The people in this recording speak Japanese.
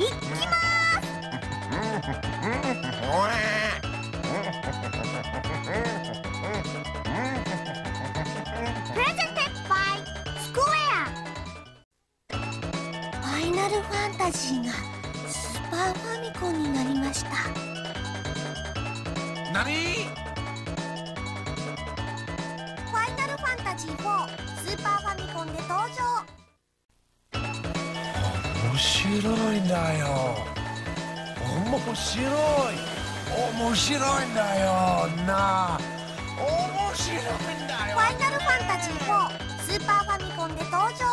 ファイナルファンタジーがスーパーファミコンになりました何ファイナルファンタジー4スーパーファミコンで登場。面白いんだよ。面白い。面白いんだよな。あ面白いんだよ。ファイナルファンタジー4スーパーファミコンで登場